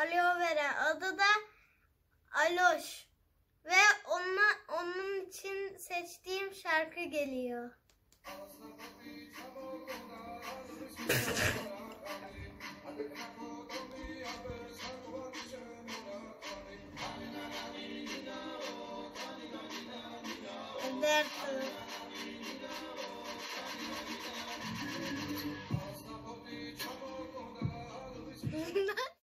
aloe vera. Adı da Aloş. Ve ona, onun için seçtiğim şarkı geliyor.